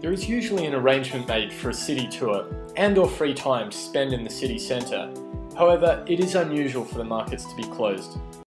There is usually an arrangement made for a city tour and or free time to spend in the city centre. However, it is unusual for the markets to be closed.